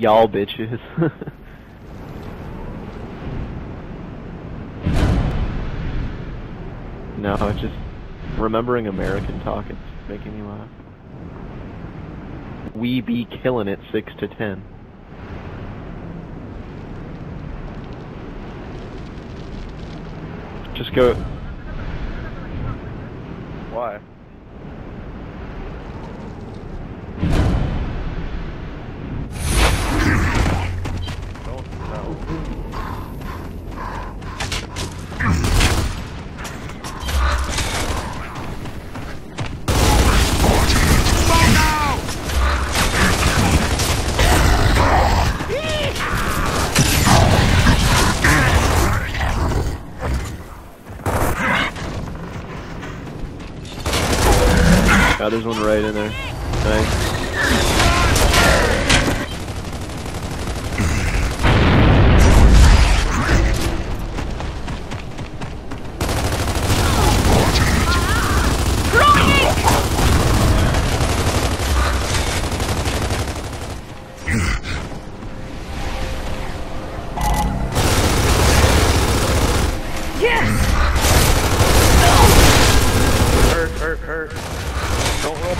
Y'all bitches. no, just remembering American talk. It's making me laugh. We be killing it six to ten. Just go. Why? There's one right in there. Nice.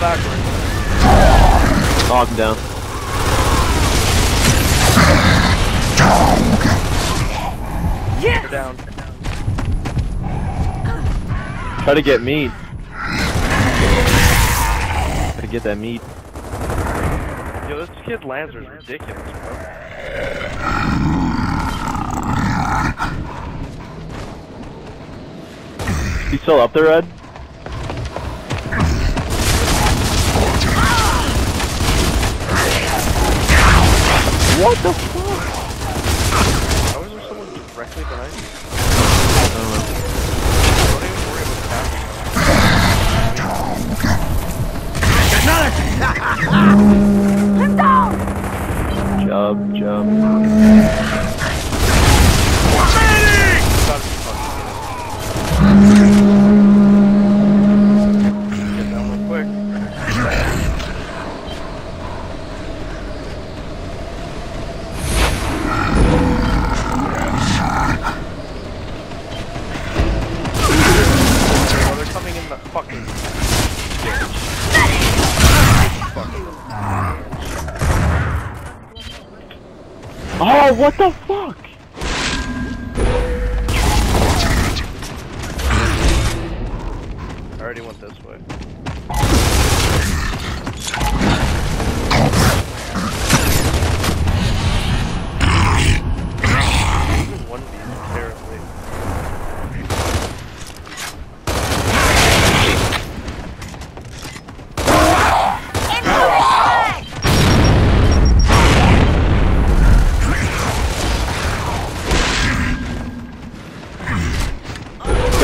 Backwards. Oh, I'm down. You're down. Try to get meat. Try to get that meat. Yo, this kid Lancer is ridiculous, bro. You still up there, Ed? What the fuck? How is there someone directly behind you? Fucking Oh, what the fuck? I already went this way.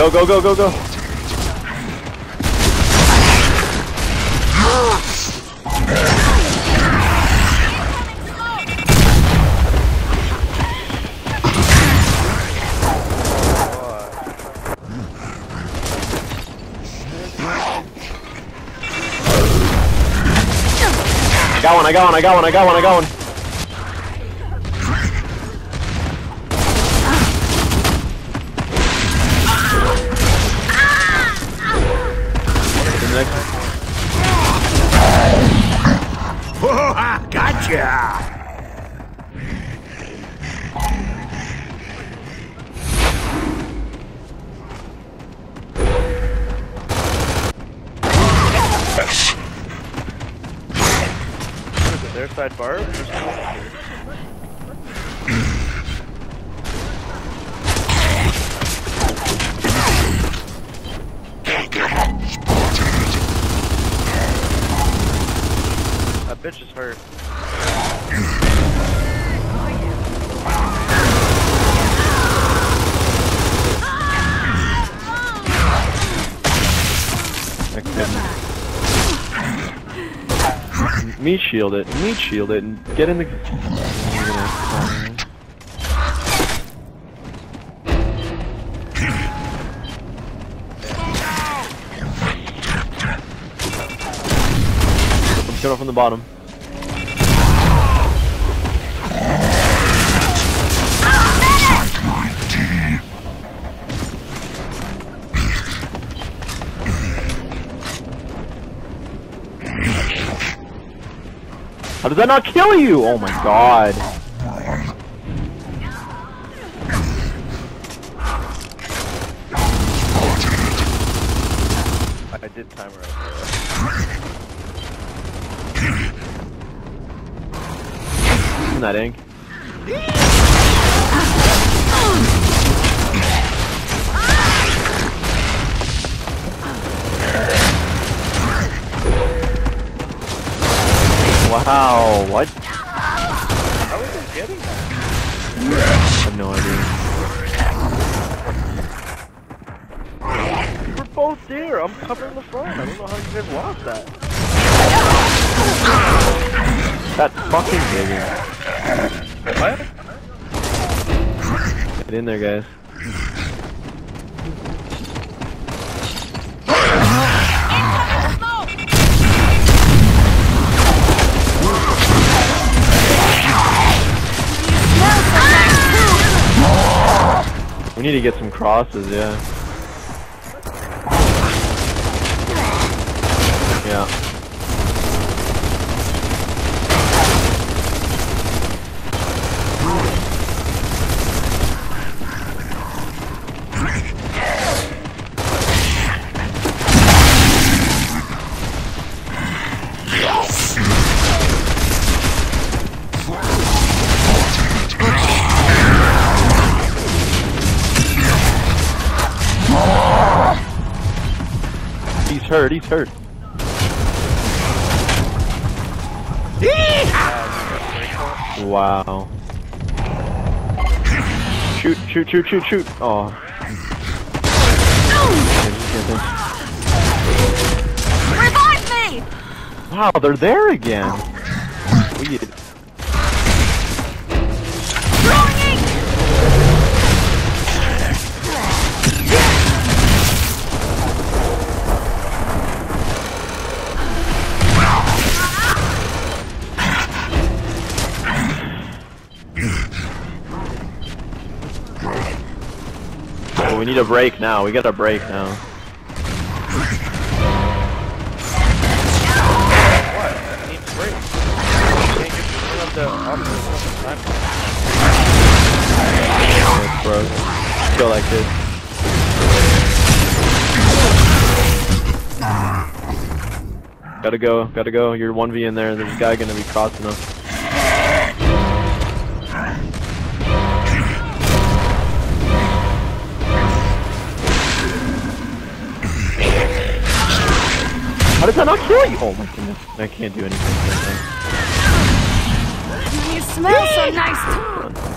Go, go, go, go, go. I got one, I got one, I got one, I got one, I got one. Next one. Gotcha! What is it, their side bar? Bitch is hurt. Next hit. Meat shield it, meat shield it, and get in the. I'm shut off from the bottom. How does that not kill you? Oh my god. I did time right Isn't that ink? Wow, what? How is it getting that? I have no idea. We're both there. I'm covering the front. I don't know how you guys lost that. That fucking bigger. What? Get in there, guys. We need to get some crosses, yeah. Yeah. Hurt, he's hurt. Wow. Shoot, shoot, shoot, shoot, shoot. Oh. Revive me! Wow, they're there again. Weird. We need a break now. We got a break now. What? I break. Can't get one of the broke. Kill that kid. Gotta go, gotta go. You're 1v in there. There's a guy gonna be crossing us. How does that not kill you? Oh my goodness. I can't do anything. You smell so nice too!